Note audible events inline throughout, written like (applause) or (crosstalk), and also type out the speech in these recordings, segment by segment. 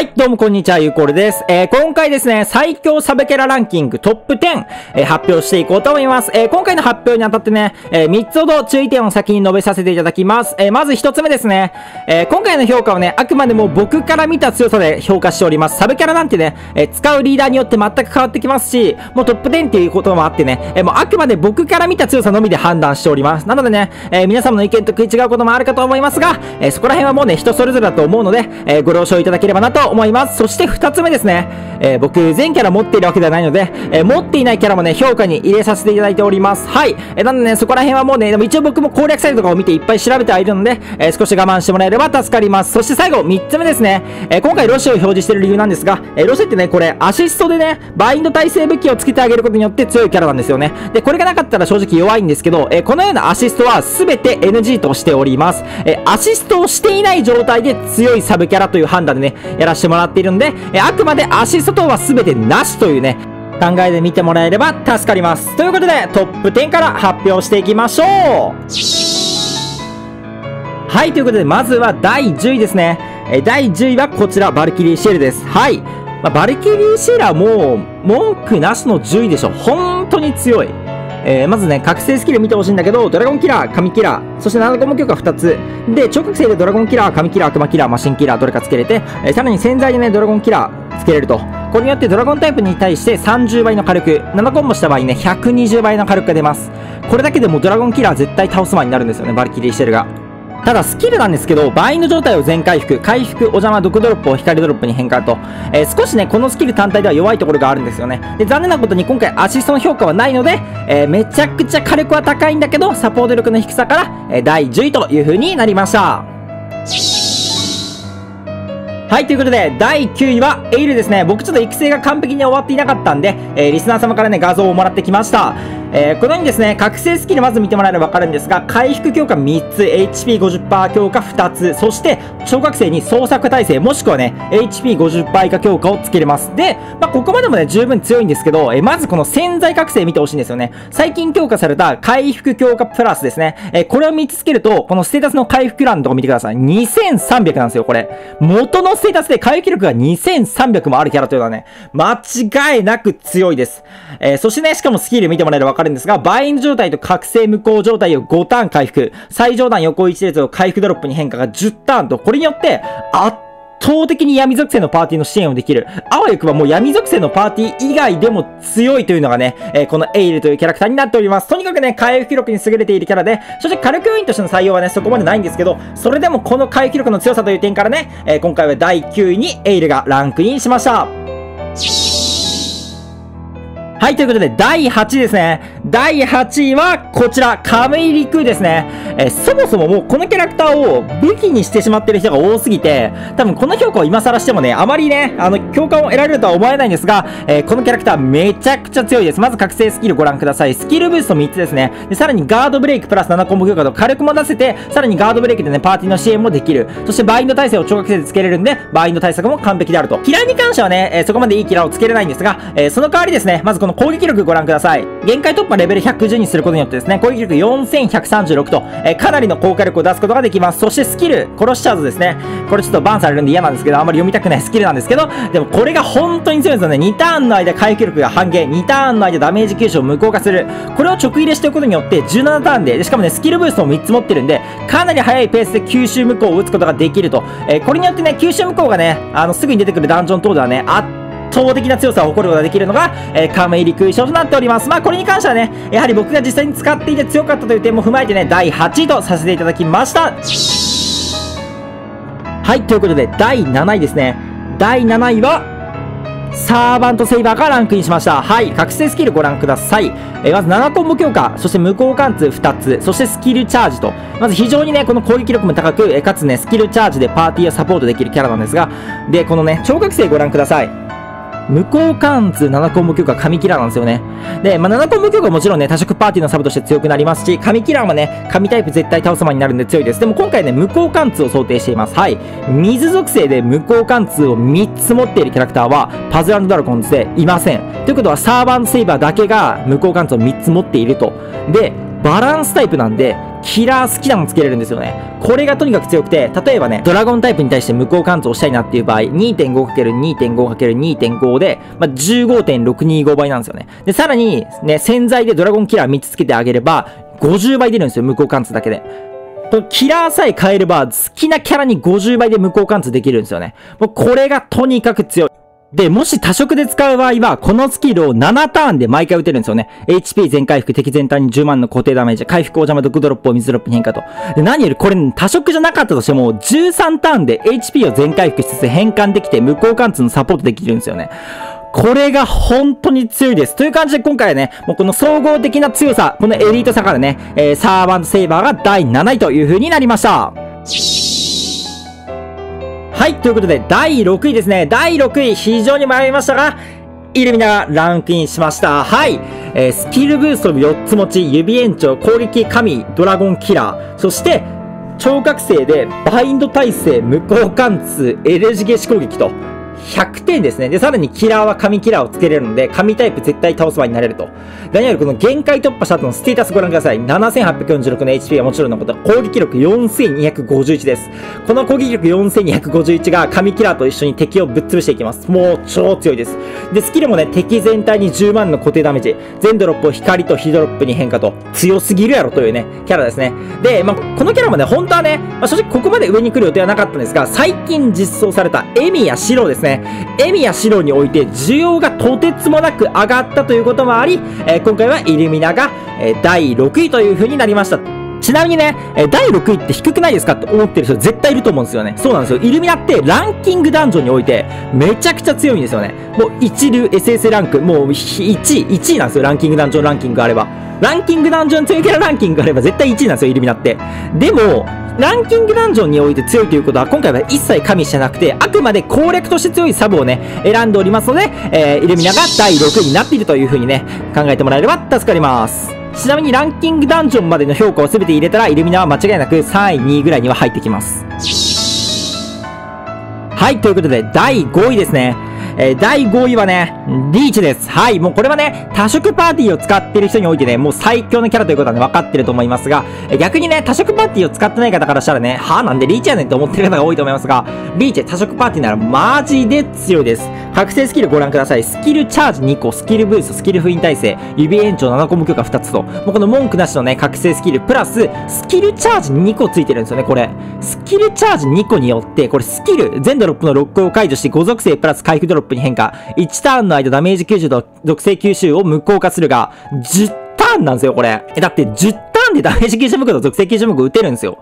はい、どうもこんにちは、ゆうこるです。えー、今回ですね、最強サブキャラランキングトップ10、えー、発表していこうと思います。えー、今回の発表にあたってね、え3つほど注意点を先に述べさせていただきます。えまず1つ目ですね、え今回の評価はね、あくまでも僕から見た強さで評価しております。サブキャラなんてね、え使うリーダーによって全く変わってきますし、もうトップ10っていうこともあってね、えもうあくまで僕から見た強さのみで判断しております。なのでね、え皆様の意見と食い違うこともあるかと思いますが、えそこら辺はもうね、人それぞれだと思うので、えご了承いただければなと思います。そしてして2つ目ですね、えー、僕全キャラ持っているわけではないので、えー、持っていないキャラもね、評価に入れさせていただいております。はい。えー、なんでね、そこら辺はもうね、でも一応僕も攻略サイトとかを見ていっぱい調べてはいるので、えー、少し我慢してもらえれば助かります。そして最後、3つ目ですね、えー、今回ロシアを表示している理由なんですが、えー、ロシアってね、これ、アシストでね、バインド耐性武器をつけてあげることによって強いキャラなんですよね。で、これがなかったら正直弱いんですけど、えー、このようなアシストは全て NG としております。えー、アシストをしていない状態で強いサブキャラという判断でね、やらせてもらっているんで、えー、あくまでアシスト等は全てなしというね、考えで見てもらえれば助かります。ということで、トップ10から発表していきましょうはい、ということで、まずは第10位ですね。え第10位はこちら、バルキリーシェルです。はい。まあ、バルキリーシェルはもう、文句なしの10位でしょ。本当に強い。えー、まずね、覚醒スキル見てほしいんだけど、ドラゴンキラー、神キラー、そして7個目強化2つ。で、超覚醒でドラゴンキラー、神キラー、悪魔キラー、マシンキラー、どれかつけれて、えー、さらに潜在でね、ドラゴンキラー、つけれると。これによってドラゴンタイプに対して30倍の火力、7コンボした場合ね、120倍の火力が出ます。これだけでもドラゴンキラー絶対倒すマンになるんですよね、バルキリーシエルが。ただスキルなんですけど、バインド状態を全回復、回復、お邪魔、毒ドロップを光ドロップに変換と、えー、少しね、このスキル単体では弱いところがあるんですよね。で、残念なことに今回アシストの評価はないので、えー、めちゃくちゃ火力は高いんだけど、サポート力の低さから、えー、第10位という風になりました。はい、ということで、第9位はエイルですね。僕ちょっと育成が完璧に終わっていなかったんで、えー、リスナー様からね、画像をもらってきました。えー、このようにですね、覚醒スキルまず見てもらえればわかるんですが、回復強化3つ、HP50% 強化2つ、そして、小学生に創作耐性、もしくはね、HP50% 以下強化をつけれます。で、まあ、ここまでもね、十分強いんですけど、えー、まずこの潜在覚醒見てほしいんですよね。最近強化された回復強化プラスですね。えー、これを3つつけると、このステータスの回復欄とこ見てください。2300なんですよ、これ。元のステータスで回復力が2300もあるキャラというのはね、間違いなく強いです。えー、そしてね、しかもスキル見てもらえればわかるんですが、バインド状態と覚醒無効状態を5ターン回復、最上段横1列を回復ドロップに変化が10ターンと、これによって、圧倒的に闇属性のパーティーの支援をできる。あわよくばもう闇属性のパーティー以外でも強いというのがね、えー、このエイルというキャラクターになっております。とにかくね、回復力に優れているキャラで、そして火力要員としての採用はね、そこまでないんですけど、それでもこの回復力の強さという点からね、えー、今回は第9位にエイルがランクインしました。はい、ということで、第8位ですね。第8位は、こちら、カムイリクですね。えー、そもそももうこのキャラクターを武器にしてしまってる人が多すぎて、多分この評価を今更してもね、あまりね、あの、共感を得られるとは思えないんですが、えー、このキャラクターめちゃくちゃ強いです。まず覚醒スキルご覧ください。スキルブースト3つですね。で、さらにガードブレイクプラス7コンボ強化と火力も出せて、さらにガードブレイクでね、パーティーの支援もできる。そしてバインド耐性を超覚醒でつけれるんで、バインド対策も完璧であると。キラに関してはね、えー、そこまでいいキラをつけれないんですが、えその代わりですね、まずこのの攻撃力ご覧ください。限界突破レベル110にすることによってですね、攻撃力4136と、えー、かなりの効果力を出すことができます。そしてスキル、殺しちゃうとですね、これちょっとバンされるんで嫌なんですけど、あんまり読みたくない (laughs) スキルなんですけど、でもこれが本当に強いんですよね。2ターンの間回復力が半減、2ターンの間ダメージ吸収を無効化する。これを直入れしておくことによって17ターンで、しかもね、スキルブーストも3つ持ってるんで、かなり速いペースで吸収無効を打つことができると。えー、これによってね、吸収無効がね、あの、すぐに出てくるダンジョン等ではね、圧倒的な強さを誇ることができるのが、えー、カムイ陸衣装となっております。まあ、これに関してはね、やはり僕が実際に使っていて強かったという点も踏まえてね、第8位とさせていただきました。はい、ということで、第7位ですね。第7位は、サーバントセイバーがランクインしました。はい。覚醒スキルご覧ください。えー、まず7コンボ強化、そして無効貫通2つ、そしてスキルチャージと。まず非常にね、この攻撃力も高く、えー、かつね、スキルチャージでパーティーをサポートできるキャラなんですが、で、このね、超覚醒ご覧ください。無効貫通7コンボ強化神キラーなんですよね。で、まあ、7コンボ強化はもちろんね、多色パーティーのサブとして強くなりますし、神キラーもね、神タイプ絶対倒すまになるんで強いです。でも今回ね、無効貫通を想定しています。はい。水属性で無効貫通を3つ持っているキャラクターは、パズルドラゴンズでいません。ということは、サーバンセイバーだけが無効貫通を3つ持っていると。で、バランスタイプなんで、キラー好きなのつけれるんですよね。これがとにかく強くて、例えばね、ドラゴンタイプに対して無効貫通をしたいなっていう場合、2.5×2.5×2.5 で、まあ、15.625倍なんですよね。で、さらに、ね、洗剤でドラゴンキラー3つつけてあげれば、50倍出るんですよ、無効貫通だけで。キラーさえ変えれば、好きなキャラに50倍で無効貫通できるんですよね。もうこれがとにかく強い。で、もし多色で使う場合は、このスキルを7ターンで毎回打てるんですよね。HP 全回復、敵全体に10万の固定ダメージ、回復お邪魔毒ドロップを水ドロップに変化と。で、何よりこれ、多色じゃなかったとしても、13ターンで HP を全回復しつつ変換できて、無効貫通のサポートできるんですよね。これが本当に強いです。という感じで今回はね、もうこの総合的な強さ、このエリート差からね、えー、サーバントセイバーが第7位という風になりました。はい、ということで、第6位ですね。第6位、非常に迷いましたが、イルミナがランクインしました。はい。えー、スキルブースト4つ持ち、指延長、攻撃神、ドラゴンキラー、そして、聴覚醒で、バインド耐性、無効貫通、エレジ消し攻撃と、100点ですね。で、さらにキラーは神キラーをつけれるので、神タイプ絶対倒す場になれると。何よりこの限界突破した後のステータスご覧ください。7846の HP はもちろんのこと、攻撃力4251です。この攻撃力4251が神キラーと一緒に敵をぶっ潰していきます。もう超強いです。で、スキルもね、敵全体に10万の固定ダメージ。全ドロップを光と非ドロップに変化と、強すぎるやろというね、キャラですね。で、まあ、このキャラもね、本当はね、まあ、正直ここまで上に来る予定はなかったんですが、最近実装されたエミやシロですね。ね、エミやシロにおいて需要がとてつもなく上がったということもあり、えー、今回はイルミナが、え、第6位という風になりました。ちなみにね、え第6位って低くないですかって思ってる人絶対いると思うんですよね。そうなんですよ。イルミナってランキングダンジョンにおいてめちゃくちゃ強いんですよね。もう一流 SS ランク、もう1位、1位なんですよ。ランキングダンジョンランキングがあれば。ランキングダンジョン強いキャラランキングがあれば絶対1位なんですよ、イルミナって。でも、ランキングダンジョンにおいて強いということは、今回は一切加味してなくて、あくまで攻略として強いサブをね、選んでおりますので、えー、イルミナが第6位になっているという風にね、考えてもらえれば助かります。ちなみにランキングダンジョンまでの評価を全て入れたら、イルミナは間違いなく3位、2位ぐらいには入ってきます。はい、ということで、第5位ですね。えー、第5位はね、リーチです。はい、もうこれはね、多色パーティーを使ってる人においてね、もう最強のキャラということはね、分かってると思いますが、え逆にね、多色パーティーを使ってない方からしたらね、はぁなんでリーチやねんって思ってる方が多いと思いますが、リーチ多色パーティーならマジで強いです。覚醒スキルご覧ください。スキルチャージ2個、スキルブースト、スキル封印耐性、指延長7個無許可2つと、もうこの文句なしのね、覚醒スキル、プラス、スキルチャージ2個ついてるんですよね、これ。スキルチャージ2個によって、これスキル、全ドロップのロックを解除して5属性プラス回復ドロップに変化。1ターンの間ダメージ吸収と属性吸収を無効化するが、10ターンなんですよ、これ。え、だって10ターンでダメージ吸収目と属性吸収目打てるんですよ。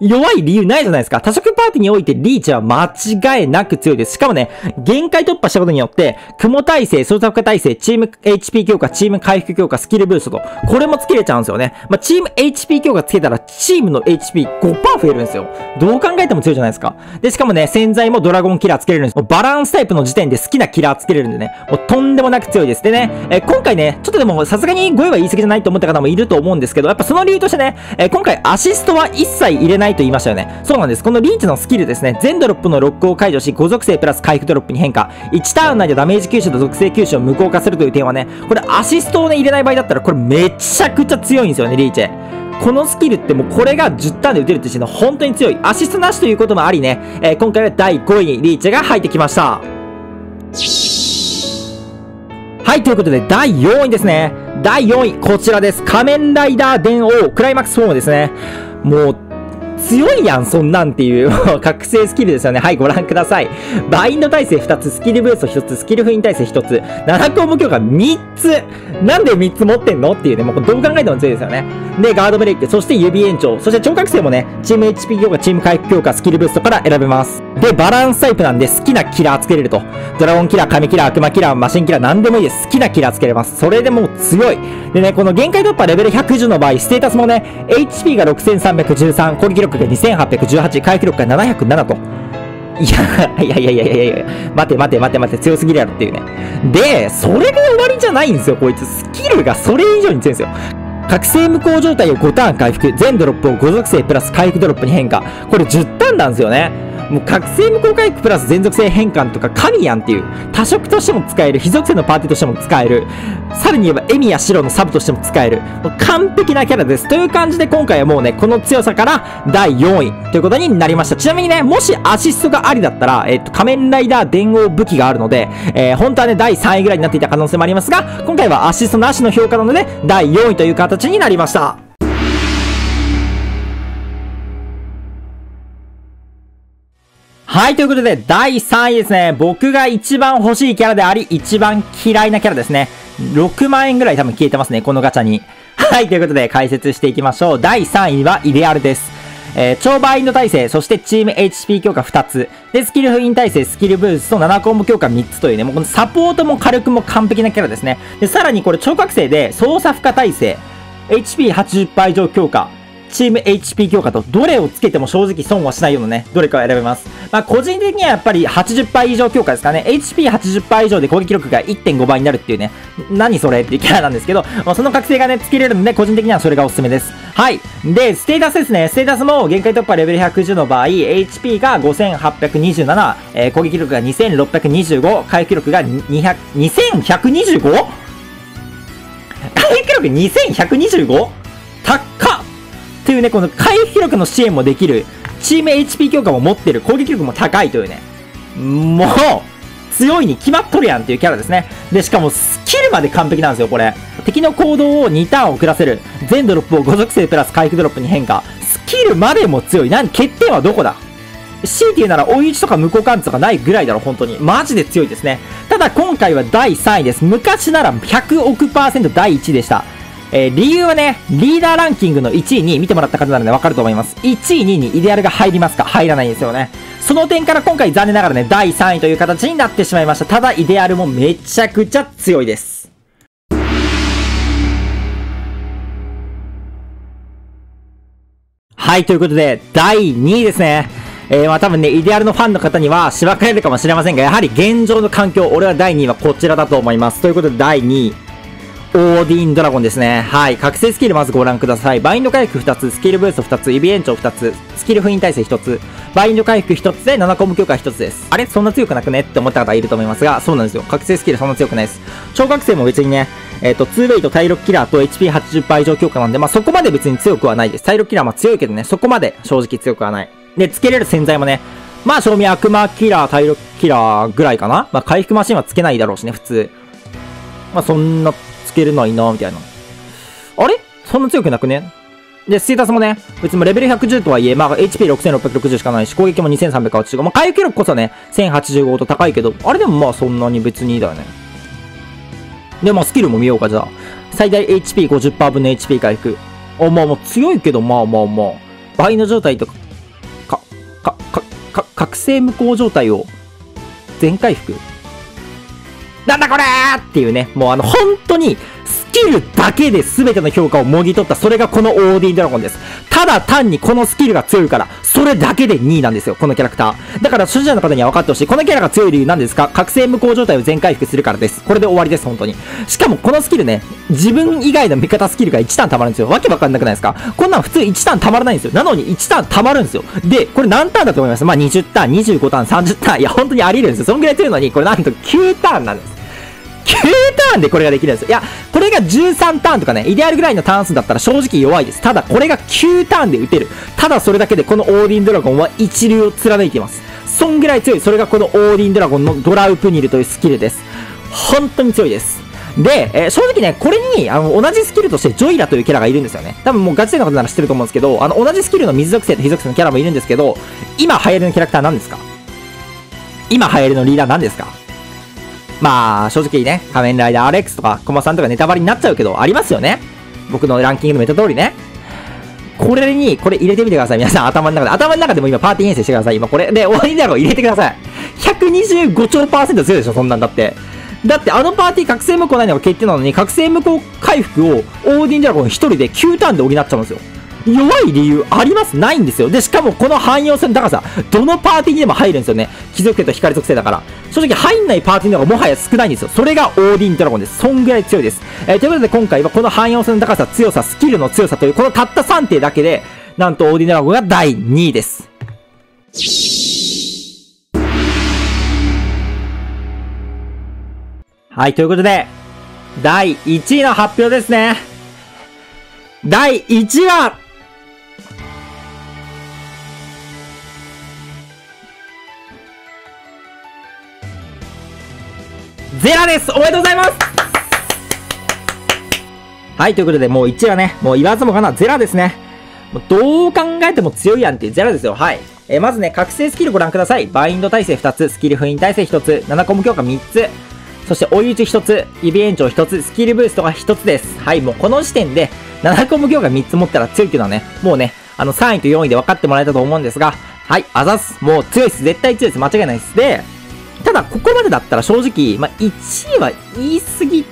弱い理由ないじゃないですか。多色パーティーにおいてリーチは間違いなく強いです。しかもね、限界突破したことによって、雲耐性、操作化耐性、チーム HP 強化、チーム回復強化、スキルブーストと、これもつけれちゃうんですよね。まあ、チーム HP 強化つけたら、チームの HP5% 増えるんですよ。どう考えても強いじゃないですか。で、しかもね、洗剤もドラゴンキラーつけれるんです。もうバランスタイプの時点で好きなキラーつけれるんでね、もうとんでもなく強いです。でね、え今回ね、ちょっとでもさすがに5位は言い過ぎじゃないと思った方もいると思うんですけど、やっぱその理由としてね、え今回アシストは一切入れないと言いましたよね。そうなんです。このリーチのスキルですね、全ドロップのロックを解除し、5属性プラス回復ドロップに変化。1ターン内でダメージ吸収と属性吸収を無効化するという点はね、これアシストをね、入れない場合だったら、これめちゃくちゃ強いんですよね、リーチ。このスキルってもうこれが10ターンで打てるとしての本当に強い。アシストなしということもありね、えー、今回は第5位にリーチが入ってきました。はい、ということで第4位ですね。第4位、こちらです。仮面ライダー電王クライマックスフォームですね。もう、強いやん、そんなんっていう覚醒スキルですよね。はい、ご覧ください。バインド耐性2つ、スキルブースト1つ、スキル封印耐性1つ、7項目強化3つなんで3つ持ってんのっていうね、もうどう考えても強いですよね。で、ガードブレイク、そして指延長、そして超覚醒もね、チーム HP 強化、チーム回復強化、スキルブーストから選べます。で、バランスタイプなんで好きなキラーつけれると。ドラゴンキラー、神キラー、悪魔キラー、マシンキラー、なんでもいいです。好きなキラーつけれます。それでもう強い。でね、この限界突破レベル110の場合、ステータスもね、HP が6313、攻撃力が2818、回復力が707と。いや、いやいやいやいやいや、待て待て待て待て、強すぎるやろっていうね。で、それで終わりじゃないんですよ、こいつ。スキルがそれ以上に強いんですよ。覚醒無効状態を5ターン回復、全ドロップを5属性プラス回復ドロップに変化。これ10ターンなんですよね。もう覚醒無効回復プラス全属性変換とか神やんっていう、多色としても使える、非属性のパーティーとしても使える、さらに言えばエミや白のサブとしても使える、もう完璧なキャラです。という感じで今回はもうね、この強さから第4位ということになりました。ちなみにね、もしアシストがありだったら、えっと、仮面ライダー伝言武器があるので、えー、本当はね、第3位ぐらいになっていた可能性もありますが、今回はアシストなしの評価なので、第4位という形になりました。はい、ということで、第3位ですね。僕が一番欲しいキャラであり、一番嫌いなキャラですね。6万円ぐらい多分消えてますね、このガチャに。はい、ということで解説していきましょう。第3位はイデアルです。えー、超バインド耐性、そしてチーム HP 強化2つ。で、スキル封印耐性、スキルブースト、7コンボ強化3つというね、もうこのサポートも火力も完璧なキャラですね。で、さらにこれ超覚醒で操作負荷耐性、HP80% 以上強化、チーム HP 強化と、どれをつけても正直損はしないようなね、どれかを選べます。まあ、個人的にはやっぱり80%以上強化ですかね。HP80% 以上で攻撃力が1.5倍になるっていうね、何それっていうキャラなんですけど、まあ、その覚醒がね、つけれるんで、個人的にはそれがおすすめです。はい。で、ステータスですね。ステータスも限界突破レベル110の場合、HP が5827、えー、攻撃力が2625、回復力が200、2125? 回復力 2125? 高っいうね、この回復力の支援もできる、チーム HP 強化も持ってる、攻撃力も高いというね、もう、強いに決まっとるやんっていうキャラですね。で、しかもスキルまで完璧なんですよ、これ。敵の行動を2ターン遅らせる。全ドロップを5属性プラス回復ドロップに変化。スキルまでも強い。何欠点はどこだ？強いて言うなら追い打ちとか無効貫通とかないぐらいだろ、本当に。マジで強いですね。ただ今回は第3位です。昔なら100億パーセント第1位でした。えー、理由はね、リーダーランキングの1位に見てもらった方なのでわかると思います。1位、2位にイデアルが入りますか？入らないんですよね。その点から今回残念ながらね、第3位という形になってしまいました。ただ、イデアルもめちゃくちゃ強いです。はい、ということで、第2位ですね。えー、まあ多分ね、イデアルのファンの方にはしばかれるかもしれませんが、やはり現状の環境、俺は第2位はこちらだと思います。ということで、第2位。オーディンドラゴンですね。はい。覚醒スキルまずご覧ください。バインド回復2つ、スキルブースト2つ、指延長2つ、スキル封印耐性1つ、バインド回復1つで7コム強化1つです。あれ？そんな強くなくね？って思った方いると思いますが、そうなんですよ。覚醒スキルそんな強くないです。超覚醒も別にね、えっ、ー、と、2ウェイと体力キラーと HP80% 以上強化なんで、まあ、そこまで別に強くはないです。体力キラーも強いけどね、そこまで正直強くはない。で、つけれる洗剤もね、まあ、賞味悪魔キラー、体力キラーぐらいかなまあ、回復マシンはつけないだろうしね、普通。まあ、そんなつけれないいな、みたいな。あれ？そんな強くなくね？で、ステータスもね、別にレベル110とはいえ、まあ、HP6660 しかないし、攻撃も2385。まあ、回復力こそね、1085と高いけど、あれでもまあそんなに別にいいだよね。で、まあ、スキルも見ようか、じゃあ。最大 HP50% 分の HP 回復。あ、まあまあ強いけど、まあまあまあ。倍の状態とか、か、か、か、か、覚醒無効状態を全回復なんだこれっていうね、もうあの、本当に、スキルだけで全ての評価をもぎ取った、それがこのオーディンドラゴンです。ただ単にこのスキルが強いから、それだけで2位なんですよ、このキャラクター。だから初心者の方には分かってほしい。このキャラが強い理由なんですか覚醒無効状態を全回復するからです。これで終わりです、本当に。しかもこのスキルね、自分以外の味方スキルが1ターン溜まるんですよ。わけわかんなくないですかこんなん普通1ターン溜まらないんですよ。なのに1ターン溜まるんですよ。で、これ何ターンだと思います？まあ20ターン、25ターン、30ターン。いや、本当にあり得るんですよ。そんぐらい強いのに、これなんと9ターンなんです。9ターンでこれができるんです。いや、これが13ターンとかね、イデアルぐらいのターン数だったら正直弱いです。ただ、これが9ターンで打てる。ただそれだけでこのオーディンドラゴンは一流を貫いています。そんぐらい強い。それがこのオーディンドラゴンのドラウプニルというスキルです。本当に強いです。で、えー、正直ね、これに、あの、同じスキルとしてジョイラというキャラがいるんですよね。多分もうガチ勢の方なら知ってると思うんですけど、あの、同じスキルの水属性と火属性のキャラもいるんですけど、今流行りのキャラクター何ですか？今流行りのリーダー何ですか？まあ、正直ね、仮面ライダー RX とか、コマさんとかネタバレになっちゃうけど、ありますよね。僕のランキングのメタ通りね。これに、これ入れてみてください。皆さん頭の中で。頭の中でも今パーティー遠征してください。今これ。で、終わりだろ入れてください。125兆パーセント強いでしょ、そんなんだって。だってあのパーティー覚醒無効ないのが決定なのに、覚醒無効回復をオーディンドラゴン1人で9ターンで補っちゃうんですよ。弱い理由あります？ないんですよ。で、しかもこの汎用性の高さ、どのパーティーにでも入るんですよね。貴族性と光属性だから。正直入んないパーティーの方がもはや少ないんですよ。それがオーディンドラゴンです。そんぐらい強いです。えー、ということで今回はこの汎用性の高さ、強さ、スキルの強さという、このたった3点だけで、なんとオーディンドラゴンが第2位です。はい、ということで、第1位の発表ですね。第1位は、ゼラですおめでとうございますはい、ということで、もう1はね、もう言わずもがな、ゼラですね。もうどう考えても強いやんっていうゼラですよ。はい。えー、まずね、覚醒スキルご覧ください。バインド耐性2つ、スキル封印耐性1つ、7コム強化3つ、そして追い打ち1つ、指延長1つ、スキルブーストが1つです。はい、もうこの時点で、7コム強化3つ持ったら強いっていうのはね、もうね、あの3位と4位で分かってもらえたと思うんですが、はい、あざす。もう強いです。絶対強いです。間違いないです。で、ただ、ここまでだったら正直、まあ、1位は言い過ぎ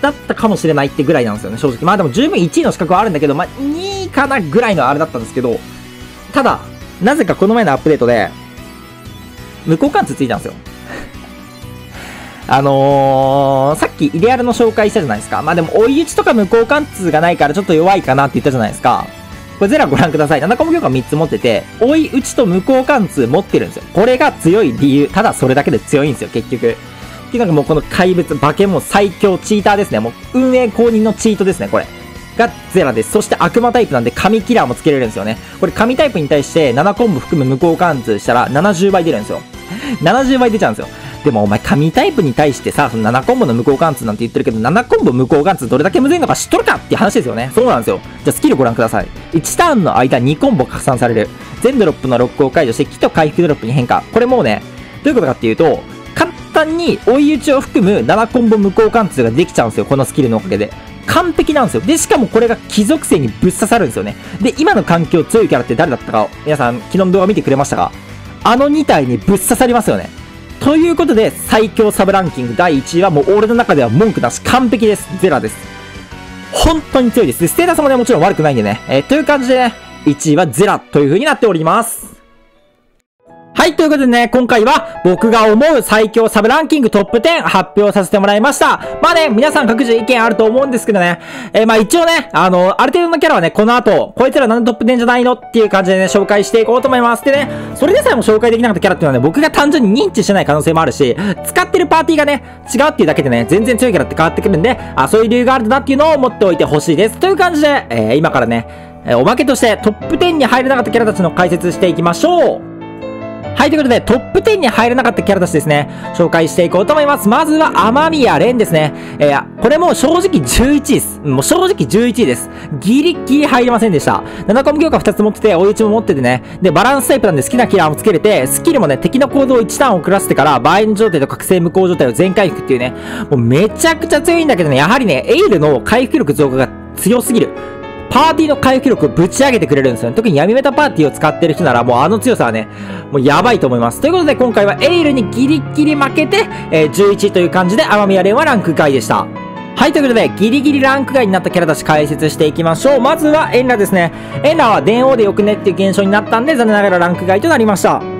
だったかもしれないってぐらいなんですよね、正直。まあでも十分1位の資格はあるんだけど、まあ2位かなぐらいのあれだったんですけど、ただ、なぜかこの前のアップデートで、無効貫通ついたんですよ。(laughs) あのー、さっきイデアルの紹介したじゃないですか。まあでも追い打ちとか無効貫通がないからちょっと弱いかなって言ったじゃないですか。これゼラご覧ください。7コム強化3つ持ってて、追い打ちと無効貫通持ってるんですよ。これが強い理由。ただそれだけで強いんですよ、結局。っていうのがもうこの怪物、化け物最強チーターですね。もう運営公認のチートですね、これ。がゼラです。そして悪魔タイプなんで神キラーもつけれるんですよね。これ神タイプに対して7コンボ含む無効貫通したら70倍出るんですよ。70倍出ちゃうんですよ。でもお前神タイプに対してさ、その7コンボの無効貫通なんて言ってるけど、7コンボ無効貫通どれだけむずいのか知っとるかっていう話ですよね。そうなんですよ。じゃあスキルご覧ください。1ターンの間2コンボ拡散される。全ドロップのロックを解除して、木と回復ドロップに変化。これもうね、どういうことかっていうと、簡単に追い打ちを含む7コンボ無効貫通ができちゃうんですよ。このスキルのおかげで。完璧なんですよ。で、しかもこれが貴族性にぶっ刺さるんですよね。で、今の環境強いキャラって誰だったか、皆さん昨日の動画見てくれましたかあの2体にぶっ刺さりますよね。ということで、最強サブランキング第1位はもう俺の中では文句なし完璧です。ゼラです。本当に強いです。で、ステータスもね、もちろん悪くないんでね。えー、という感じでね、1位はゼラという風になっております。はい、ということでね、今回は僕が思う最強サブランキングトップ10発表させてもらいました。まあね、皆さん各自意見あると思うんですけどね、えー、まあ一応ね、あの、ある程度のキャラはね、この後、こいつらなんでトップ10じゃないのっていう感じでね、紹介していこうと思います。でね、それでさえも紹介できなかったキャラっていうのはね、僕が単純に認知してない可能性もあるし、使ってるパーティーがね、違うっていうだけでね、全然強いキャラって変わってくるんで、あ、そういう理由があるんだっていうのを持っておいてほしいです。という感じで、えー、今からね、えおまけとしてトップ10に入れなかったキャラたちの解説していきましょうはい、ということで、トップ10に入らなかったキャラたちですね、紹介していこうと思います。まずは、天宮蓮ですね。えー、これも正直11位です。もう正直11位です。ギリギリ入りませんでした。7コンボ強化2つ持ってて、追い打ちも持っててね。で、バランスタイプなんで好きなキラーもつけれて、スキルもね、敵の行動を1ターン遅らせてから、バインド状態と覚醒無効状態を全回復っていうね、もうめちゃくちゃ強いんだけどね、やはりね、エイルの回復力増加が強すぎる。パーティーの回復力ぶち上げてくれるんですよね。特に闇メタパーティーを使ってる人ならもうあの強さはね、もうやばいと思います。ということで今回はエイルにギリギリ負けて、えー、11位という感じで天宮蓮はランク外でした。はい、ということで、ギリギリランク外になったキャラたち解説していきましょう。まずは、エンラですね。エンラは電王でよくねっていう現象になったんで、残念ながらランク外となりました。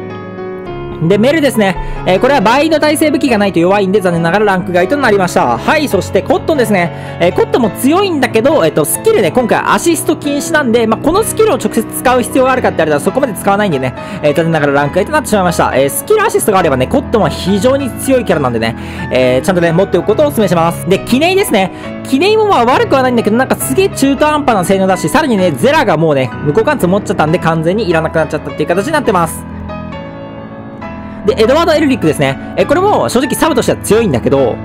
で、メルですね。えー、これは倍の耐性武器がないと弱いんで、残念ながらランク外となりました。はい、そしてコットンですね。えー、コットンも強いんだけど、えっ、ー、と、スキルね、今回アシスト禁止なんで、まあ、このスキルを直接使う必要があるかって言われたらそこまで使わないんでね、え、残念ながらランク外となってしまいました。え、スキルアシストがあればね、コットンは非常に強いキャラなんでね、え、ちゃんとね、持っておくことをお勧めします。で、キネイですね。キネイもまあ悪くはないんだけど、なんかすげえ中途半端な性能だし、さらにね、ゼラがもうね、無効貫通持っちゃったんで完全にいらなくなっちゃったっていう形になってます。で、エドワード・エルリックですね。え、これも正直サブとしては強いんだけど、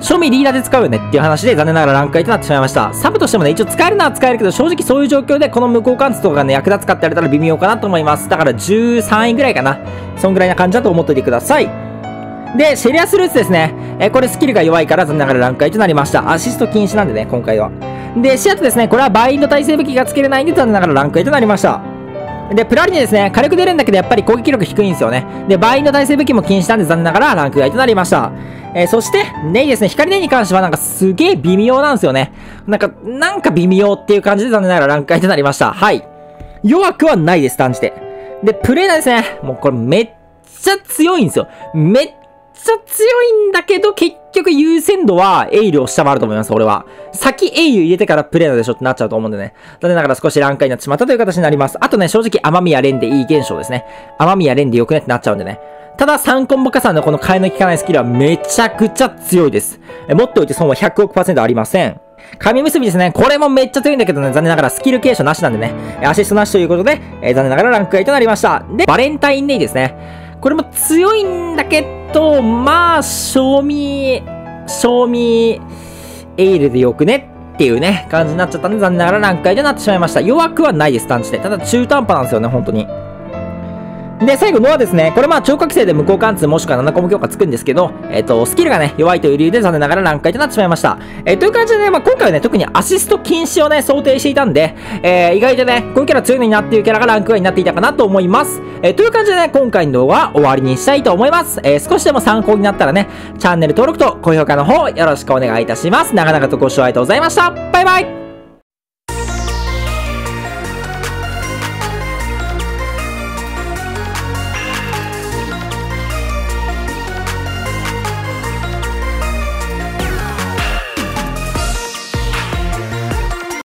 庶民リーダーで使うよねっていう話で残念ながらランク外となってしまいました。サブとしてもね、一応使えるのは使えるけど、正直そういう状況でこの無効貫通とかがね、役立つかって言われたら微妙かなと思います。だから13位ぐらいかな。そんぐらいな感じだと思っておいてください。で、シェリアスルーツですね。えこれスキルが弱いから残念ながらランク外となりました。アシスト禁止なんでね、今回は。で、シアトですね。これはバインド耐性武器がつけれないんで残念ながらランク外となりました。で、プラリネですね、火力出るんだけど、やっぱり攻撃力低いんですよね。で、倍の耐性武器も禁止なんで残念ながらランク外となりました。えー、そして、ネイですね、光ネイに関してはなんかすげえ微妙なんですよね。なんか、なんか微妙っていう感じで残念ながらランク外となりました。はい。弱くはないです、単じて。で、プレイナーですね、もうこれめっちゃ強いんですよ。めっちゃ強いんだけど、結局優先度はエイルを下回ると思います、俺は。先エイル入れてからプレイなんでしょってなっちゃうと思うんでね。残念ながら少し乱階になってしまったという形になります。あとね、正直雨宮蓮でいい現象ですね。雨宮蓮で良くねってなっちゃうんでね。ただ3コンボ加算のこの替えの効かないスキルはめちゃくちゃ強いです。持っておいて損は100億パーセントありません。紙結びですね。これもめっちゃ強いんだけどね、残念ながらスキル継承なしなんでね、アシストなしということで、えー、残念ながらランク外となりました。で、バレンタインデーですね。これも強いんだけど、とまあ、賞味、賞味、エールでよくねっていうね、感じになっちゃったんで、残念ながらランク外となってしまいました。弱くはないです、単地で。ただ中途半端なんですよね、本当に。で、最後、ノアですね。これまあ、超覚醒で無効貫通もしくは7個も強化つくんですけど、えっ、と、スキルがね、弱いという理由で残念ながら難解となってしまいました。え、という感じでね、まあ、今回はね、特にアシスト禁止をね、想定していたんで、えー、意外とね、こういうキャラ強いのになっていうキャラがランク外になっていたかなと思います。えー、という感じでね、今回の動画は終わりにしたいと思います。えー、少しでも参考になったらね、チャンネル登録と高評価の方よろしくお願いいたします。長々とご視聴ありがとうございました。バイバイ